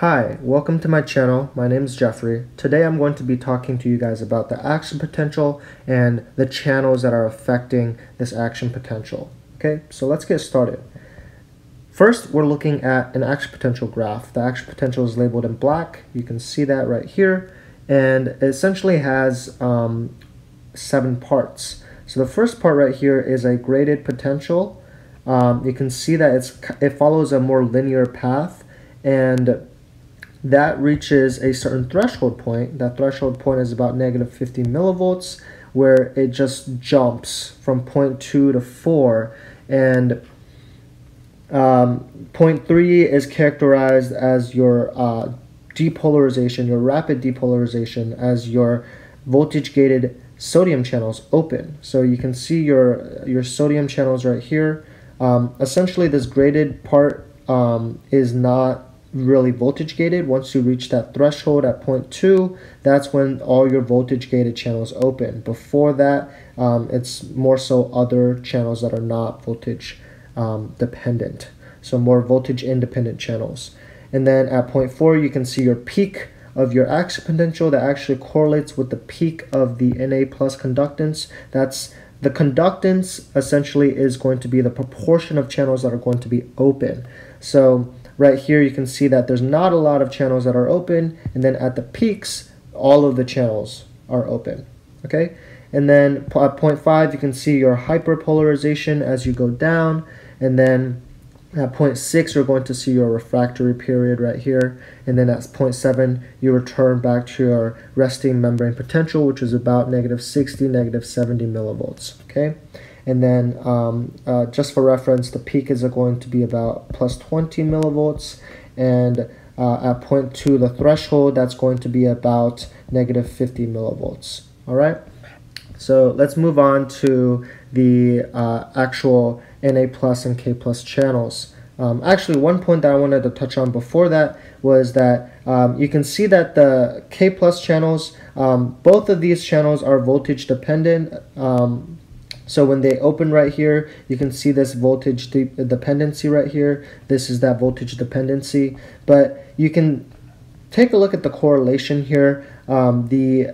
Hi, welcome to my channel. My name is Jeffrey. Today I'm going to be talking to you guys about the action potential and the channels that are affecting this action potential. Okay, so let's get started. First, we're looking at an action potential graph. The action potential is labeled in black. You can see that right here. And it essentially has um, seven parts. So the first part right here is a graded potential. Um, you can see that it's it follows a more linear path and that reaches a certain threshold point. That threshold point is about negative 50 millivolts, where it just jumps from point 2 to 4. And um, point 3 is characterized as your uh, depolarization, your rapid depolarization, as your voltage gated sodium channels open. So you can see your, your sodium channels right here. Um, essentially, this graded part um, is not really voltage gated. Once you reach that threshold at 0.2, that's when all your voltage gated channels open. Before that, um, it's more so other channels that are not voltage um, dependent. So more voltage independent channels. And then at 0.4, you can see your peak of your action potential that actually correlates with the peak of the Na plus conductance. That's the conductance essentially is going to be the proportion of channels that are going to be open. So Right here, you can see that there's not a lot of channels that are open, and then at the peaks, all of the channels are open, okay? And then at 0.5, you can see your hyperpolarization as you go down, and then at 0.6, you're going to see your refractory period right here. And then at 0.7, you return back to your resting membrane potential, which is about negative 60, negative 70 millivolts, okay? And then um, uh, just for reference, the peak is going to be about plus 20 millivolts. And uh, at point two, the threshold, that's going to be about negative 50 millivolts. All right. So let's move on to the uh, actual Na plus and K plus channels. Um, actually, one point that I wanted to touch on before that was that um, you can see that the K plus channels, um, both of these channels are voltage dependent. Um, so when they open right here, you can see this voltage de dependency right here. This is that voltage dependency. But you can take a look at the correlation here. Um, the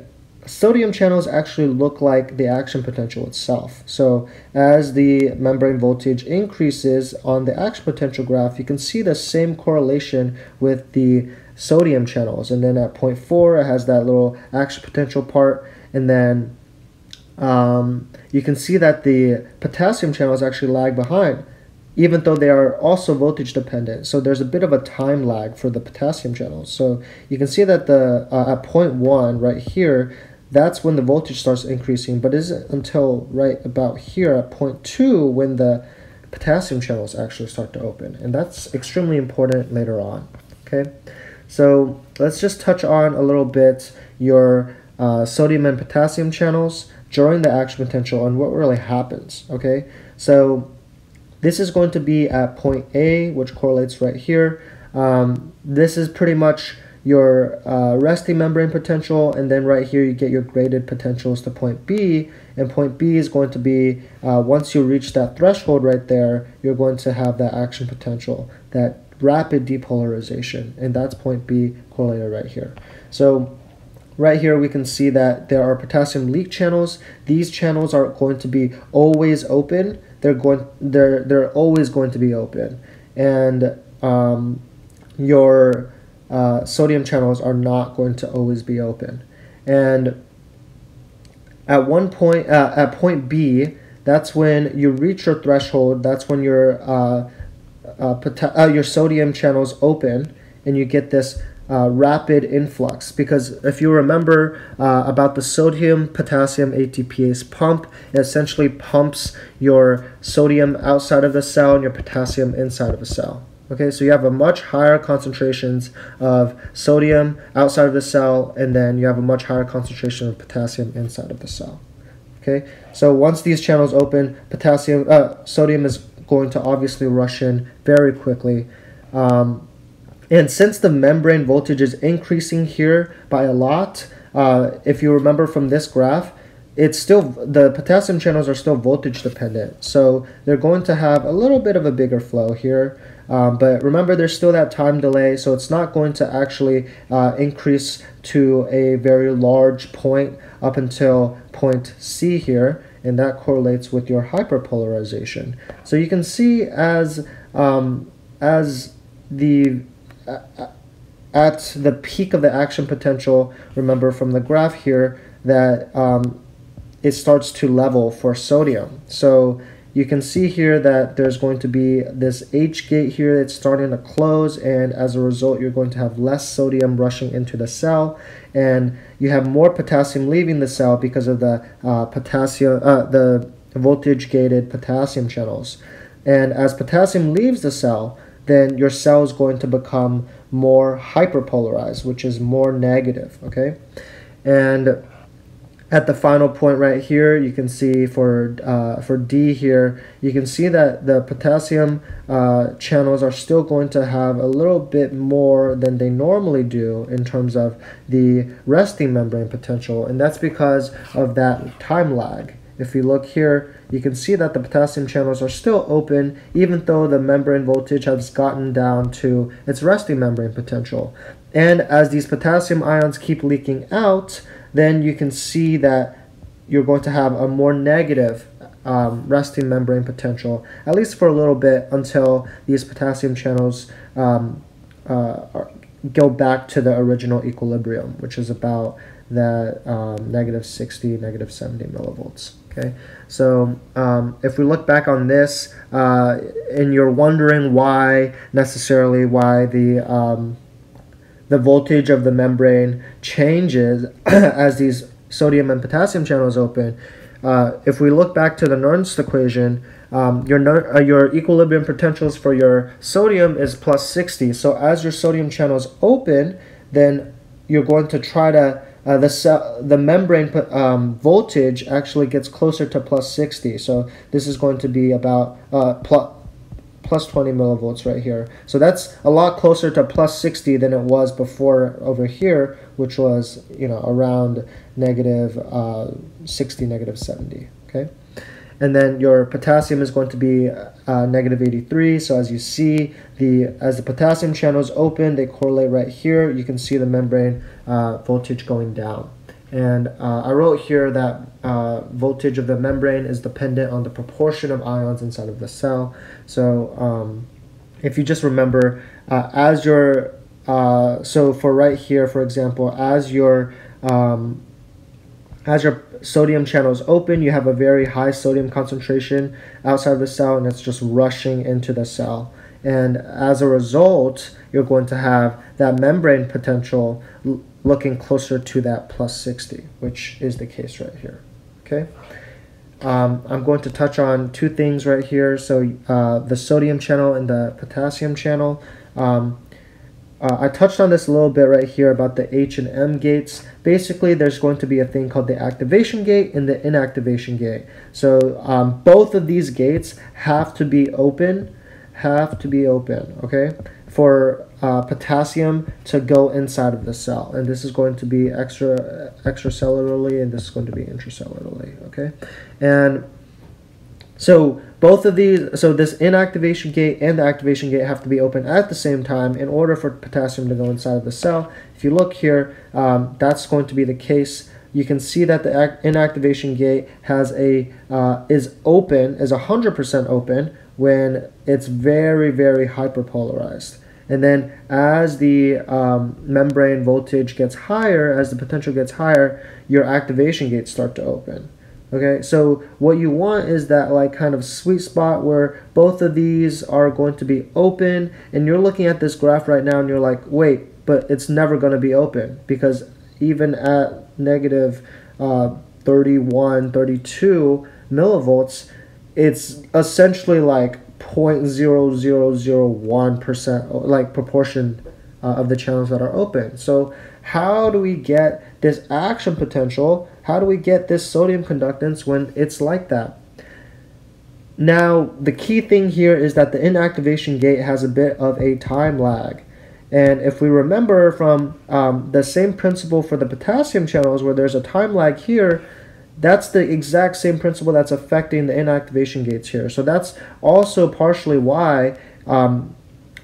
sodium channels actually look like the action potential itself. So as the membrane voltage increases on the action potential graph, you can see the same correlation with the sodium channels. And then at 0.4, it has that little action potential part. And then um, you can see that the potassium channels actually lag behind, even though they are also voltage dependent. So there's a bit of a time lag for the potassium channels. So you can see that the uh, at point one right here, that's when the voltage starts increasing, but isn't until right about here at point two when the potassium channels actually start to open. And that's extremely important later on, okay? So let's just touch on a little bit your uh, sodium and potassium channels during the action potential and what really happens, okay? So this is going to be at point A, which correlates right here. Um, this is pretty much your uh, resting membrane potential, and then right here you get your graded potentials to point B, and point B is going to be, uh, once you reach that threshold right there, you're going to have that action potential, that rapid depolarization, and that's point B correlated right here. So Right here we can see that there are potassium leak channels. These channels are going to be always open. They're going they're they're always going to be open. And um, your uh, sodium channels are not going to always be open. And at one point uh, at point B, that's when you reach your threshold. That's when your uh, uh, uh your sodium channels open and you get this uh, rapid influx because if you remember uh, about the sodium potassium ATPase pump, it essentially pumps your sodium outside of the cell and your potassium inside of the cell. Okay, so you have a much higher concentrations of sodium outside of the cell, and then you have a much higher concentration of potassium inside of the cell. Okay, so once these channels open, potassium, uh, sodium is going to obviously rush in very quickly. Um, and since the membrane voltage is increasing here by a lot, uh, if you remember from this graph, it's still the potassium channels are still voltage dependent. So they're going to have a little bit of a bigger flow here. Um, but remember, there's still that time delay, so it's not going to actually uh, increase to a very large point up until point C here, and that correlates with your hyperpolarization. So you can see as um, as the at the peak of the action potential, remember from the graph here that um, it starts to level for sodium. So you can see here that there's going to be this H gate here that's starting to close and as a result you're going to have less sodium rushing into the cell and you have more potassium leaving the cell because of the uh, potassium uh, the voltage gated potassium channels and as potassium leaves the cell then your cell is going to become more hyperpolarized which is more negative okay and at the final point right here, you can see for uh, for D here, you can see that the potassium uh, channels are still going to have a little bit more than they normally do in terms of the resting membrane potential, and that's because of that time lag. If you look here, you can see that the potassium channels are still open even though the membrane voltage has gotten down to its resting membrane potential. And as these potassium ions keep leaking out, then you can see that you're going to have a more negative um, resting membrane potential, at least for a little bit until these potassium channels um, uh, go back to the original equilibrium, which is about that um, negative 60, negative 70 millivolts. Okay, so um, if we look back on this, uh, and you're wondering why necessarily why the um, the voltage of the membrane changes as these sodium and potassium channels open. Uh, if we look back to the Nernst equation, um, your, uh, your equilibrium potentials for your sodium is plus 60. So as your sodium channels open, then you're going to try to, uh, the, cell, the membrane um, voltage actually gets closer to plus 60. So this is going to be about uh, plus plus 20 millivolts right here. So that's a lot closer to plus 60 than it was before over here, which was, you know, around negative, uh, 60, negative 70, okay? And then your potassium is going to be uh, negative 83. So as you see, the as the potassium channels open, they correlate right here. You can see the membrane uh, voltage going down. And uh, I wrote here that uh, voltage of the membrane is dependent on the proportion of ions inside of the cell. So um, if you just remember, uh, as your, uh, so for right here, for example, as your, um, as your sodium channels open, you have a very high sodium concentration outside of the cell and it's just rushing into the cell. And as a result, you're going to have that membrane potential looking closer to that plus 60, which is the case right here. Okay. Um, I'm going to touch on two things right here. So uh, the sodium channel and the potassium channel. Um, uh, I touched on this a little bit right here about the H and M gates. Basically, there's going to be a thing called the activation gate and the inactivation gate. So um, both of these gates have to be open, have to be open, okay? For uh, potassium to go inside of the cell. And this is going to be extra extracellularly and this is going to be intracellularly, okay? And so both of these, so this inactivation gate and the activation gate have to be open at the same time in order for potassium to go inside of the cell. If you look here, um, that's going to be the case. You can see that the inactivation gate has a uh, is open, is 100% open when it's very, very hyperpolarized. And then as the um, membrane voltage gets higher, as the potential gets higher, your activation gates start to open. Okay, so what you want is that like kind of sweet spot where both of these are going to be open and you're looking at this graph right now and you're like, wait, but it's never going to be open because even at negative uh, 31, 32 millivolts, it's essentially like 0.0001% like proportion uh, of the channels that are open. So how do we get this action potential? How do we get this sodium conductance when it's like that? Now, the key thing here is that the inactivation gate has a bit of a time lag. And if we remember from um, the same principle for the potassium channels where there's a time lag here, that's the exact same principle that's affecting the inactivation gates here. So that's also partially why um,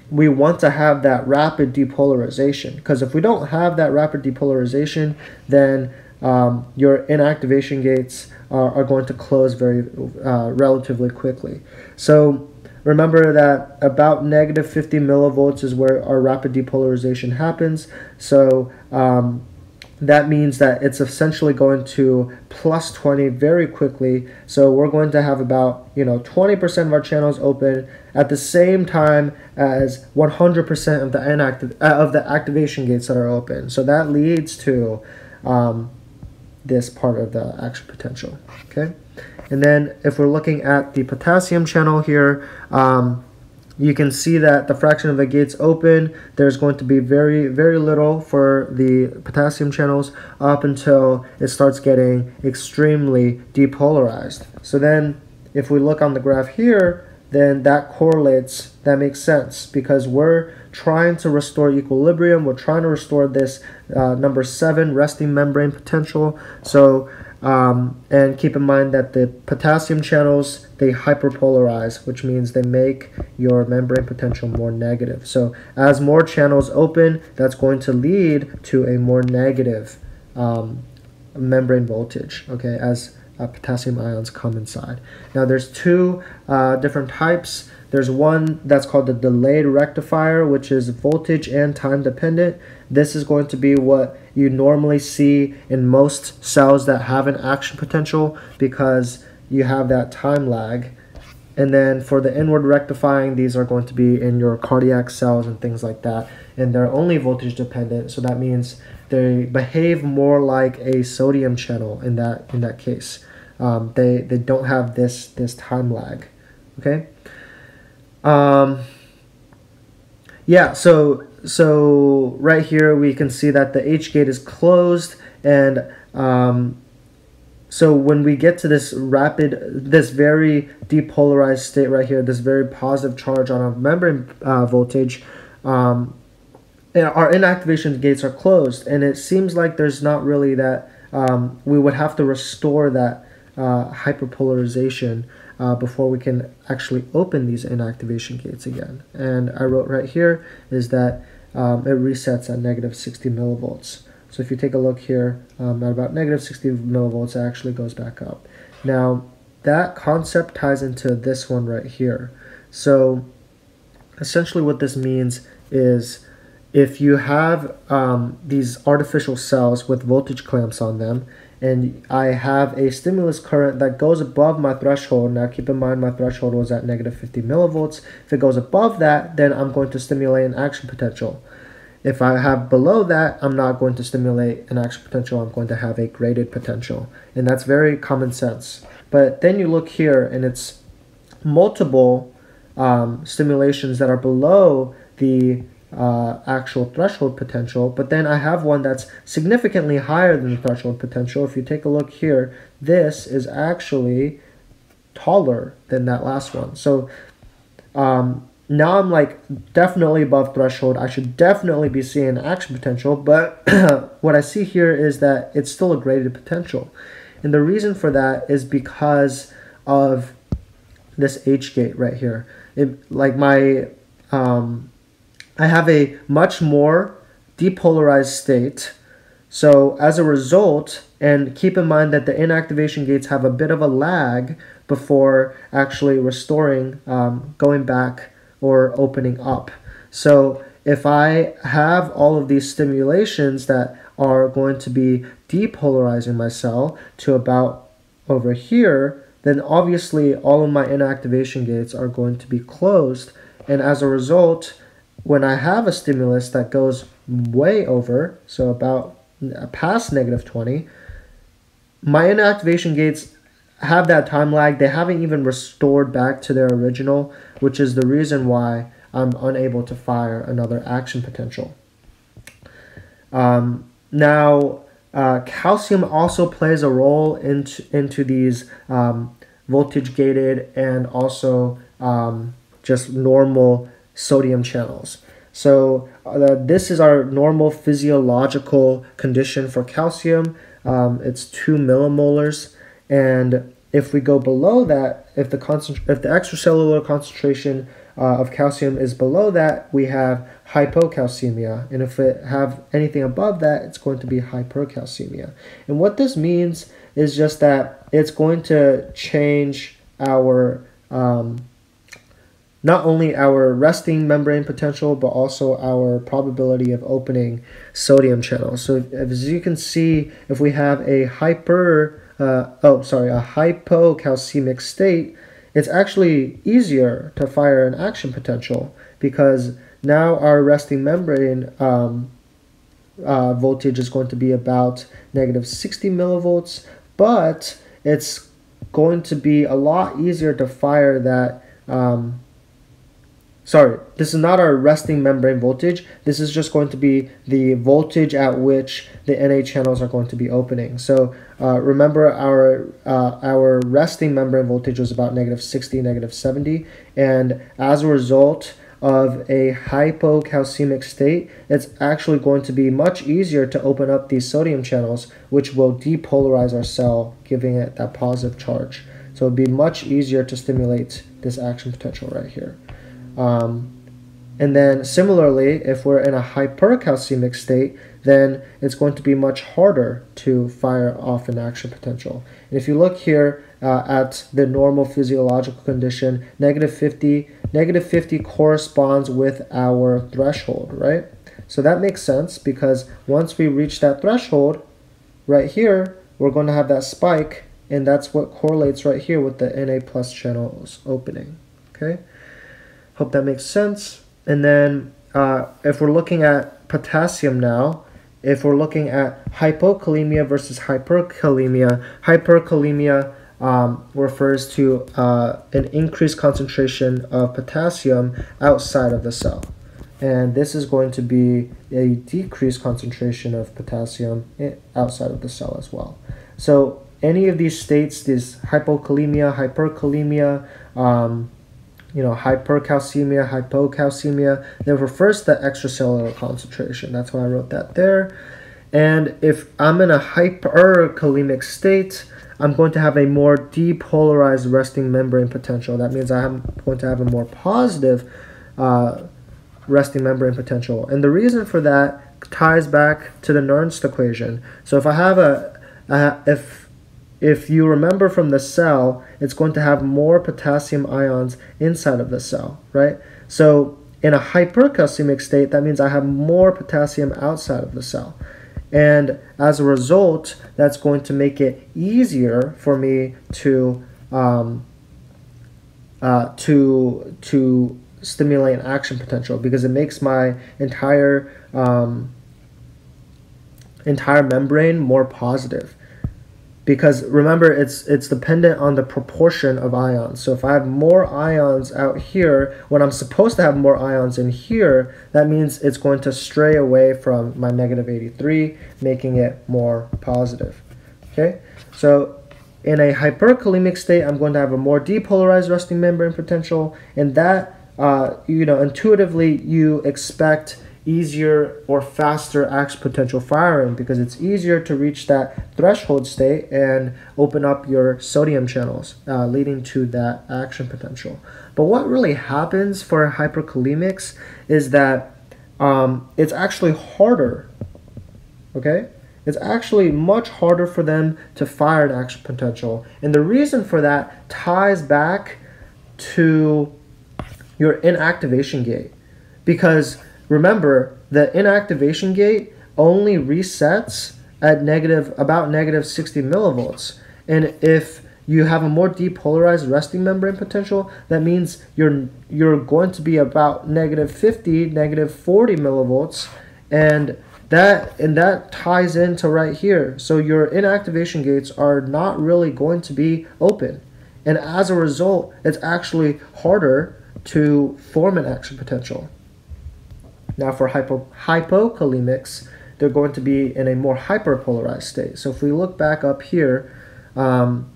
we want to have that rapid depolarization because if we don't have that rapid depolarization, then um, your inactivation gates are, are going to close very uh, relatively quickly. So remember that about negative 50 millivolts is where our rapid depolarization happens. So um, that means that it's essentially going to plus 20 very quickly. So we're going to have about, you know, 20% of our channels open at the same time as 100% of the inactive uh, of the activation gates that are open. So that leads to um, this part of the action potential, okay? And then if we're looking at the potassium channel here, um, you can see that the fraction of the gates open, there's going to be very, very little for the potassium channels up until it starts getting extremely depolarized. So then if we look on the graph here, then that correlates, that makes sense because we're trying to restore equilibrium, we're trying to restore this uh, number seven resting membrane potential. So um, and keep in mind that the potassium channels, they hyperpolarize, which means they make your membrane potential more negative. So as more channels open, that's going to lead to a more negative um, membrane voltage, okay, as uh, potassium ions come inside. Now there's two uh, different types. There's one that's called the delayed rectifier, which is voltage and time dependent. This is going to be what you normally see in most cells that have an action potential because you have that time lag. And then for the inward rectifying, these are going to be in your cardiac cells and things like that. And they're only voltage dependent, so that means they behave more like a sodium channel in that in that case. Um, they they don't have this this time lag. Okay. Um, yeah, so so right here we can see that the H gate is closed and um, so when we get to this rapid, this very depolarized state right here, this very positive charge on our membrane uh, voltage, um, and our inactivation gates are closed and it seems like there's not really that, um, we would have to restore that uh, hyperpolarization uh, before we can actually open these inactivation gates again. And I wrote right here is that um, it resets at negative 60 millivolts. So if you take a look here um, at about negative 60 millivolts, it actually goes back up. Now that concept ties into this one right here. So essentially what this means is if you have um, these artificial cells with voltage clamps on them and I have a stimulus current that goes above my threshold. Now keep in mind my threshold was at negative 50 millivolts. If it goes above that, then I'm going to stimulate an action potential. If I have below that, I'm not going to stimulate an action potential, I'm going to have a graded potential. And that's very common sense. But then you look here and it's multiple um, stimulations that are below the uh, actual threshold potential, but then I have one that's significantly higher than the threshold potential. If you take a look here, this is actually taller than that last one. So um, now I'm like definitely above threshold. I should definitely be seeing action potential, but what I see here is that it's still a graded potential. And the reason for that is because of this H gate right here. It, like my um, I have a much more depolarized state. So as a result, and keep in mind that the inactivation gates have a bit of a lag before actually restoring, um, going back or opening up. So if I have all of these stimulations that are going to be depolarizing my cell to about over here, then obviously all of my inactivation gates are going to be closed. And as a result, when I have a stimulus that goes way over, so about past negative 20, my inactivation gates have that time lag. They haven't even restored back to their original, which is the reason why I'm unable to fire another action potential. Um, now, uh, calcium also plays a role into, into these um, voltage gated and also um, just normal sodium channels. So uh, this is our normal physiological condition for calcium. Um, it's two millimolars, and if we go below that, if the if the extracellular concentration uh, of calcium is below that, we have hypocalcemia. And if it have anything above that, it's going to be hypercalcemia. And what this means is just that it's going to change our um, not only our resting membrane potential, but also our probability of opening sodium channels. So as you can see, if we have a hyper, uh, oh, sorry, a hypocalcemic state, it's actually easier to fire an action potential because now our resting membrane um, uh, voltage is going to be about negative 60 millivolts, but it's going to be a lot easier to fire that um, sorry, this is not our resting membrane voltage. This is just going to be the voltage at which the NA channels are going to be opening. So uh, remember our, uh, our resting membrane voltage was about negative 60, negative 70. And as a result of a hypocalcemic state, it's actually going to be much easier to open up these sodium channels, which will depolarize our cell, giving it that positive charge. So it'd be much easier to stimulate this action potential right here. Um, and then similarly, if we're in a hypercalcemic state, then it's going to be much harder to fire off an action potential. And if you look here uh, at the normal physiological condition, negative 50, negative 50 corresponds with our threshold, right? So that makes sense because once we reach that threshold, right here, we're going to have that spike, and that's what correlates right here with the Na plus channels opening, okay? Hope that makes sense. And then uh, if we're looking at potassium now, if we're looking at hypokalemia versus hyperkalemia, hyperkalemia um, refers to uh, an increased concentration of potassium outside of the cell. And this is going to be a decreased concentration of potassium outside of the cell as well. So any of these states, this hypokalemia, hyperkalemia, um, you know, hypercalcemia, hypocalcemia. They refers to the extracellular concentration. That's why I wrote that there. And if I'm in a hyperkalemic state, I'm going to have a more depolarized resting membrane potential. That means I'm going to have a more positive uh, resting membrane potential. And the reason for that ties back to the Nernst equation. So if I have a, uh, if if you remember from the cell, it's going to have more potassium ions inside of the cell, right? So in a hypercalcemic state, that means I have more potassium outside of the cell. And as a result, that's going to make it easier for me to um, uh, to to stimulate an action potential because it makes my entire um, entire membrane more positive because remember it's it's dependent on the proportion of ions. So if i have more ions out here when i'm supposed to have more ions in here that means it's going to stray away from my negative 83 making it more positive. Okay? So in a hyperkalemic state i'm going to have a more depolarized resting membrane potential and that uh, you know intuitively you expect easier or faster action potential firing because it's easier to reach that threshold state and open up your sodium channels, uh, leading to that action potential. But what really happens for hyperkalemics is that um, it's actually harder, okay? It's actually much harder for them to fire an action potential. And the reason for that ties back to your inactivation gate because Remember, the inactivation gate only resets at negative about negative 60 millivolts. And if you have a more depolarized resting membrane potential, that means you're you're going to be about negative 50, negative 40 millivolts, and that and that ties into right here. So your inactivation gates are not really going to be open. And as a result, it's actually harder to form an action potential. Now for hypo, hypokalemics, they're going to be in a more hyperpolarized state. So if we look back up here um,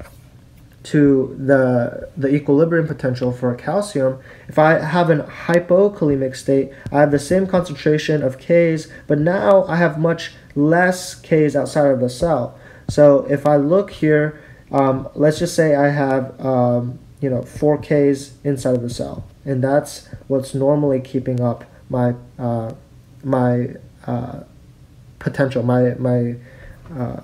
to the, the equilibrium potential for calcium, if I have an hypokalemic state, I have the same concentration of Ks, but now I have much less Ks outside of the cell. So if I look here, um, let's just say I have um, you know 4 Ks inside of the cell and that's what's normally keeping up my uh, my uh, potential, my my uh,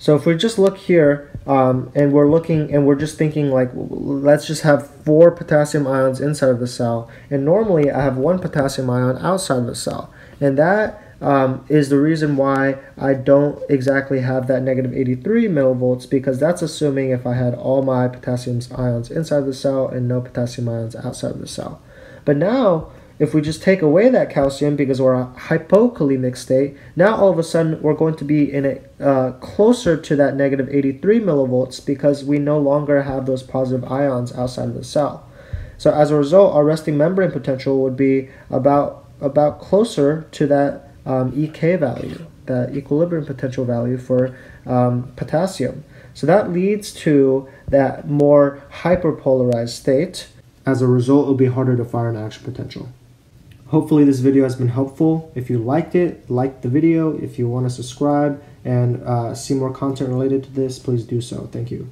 So if we just look here um, and we're looking and we're just thinking like let's just have four potassium ions inside of the cell and normally I have one potassium ion outside of the cell and that um, is the reason why I don't exactly have that negative 83 millivolts because that's assuming if I had all my potassium ions inside the cell and no potassium ions outside of the cell. But now if we just take away that calcium because we're a hypokalemic state, now all of a sudden we're going to be in a uh, closer to that negative 83 millivolts because we no longer have those positive ions outside of the cell. So as a result, our resting membrane potential would be about about closer to that um, EK value, the equilibrium potential value for um, potassium. So that leads to that more hyperpolarized state. As a result, it'll be harder to fire an action potential. Hopefully this video has been helpful. If you liked it, like the video. If you want to subscribe and uh, see more content related to this, please do so. Thank you.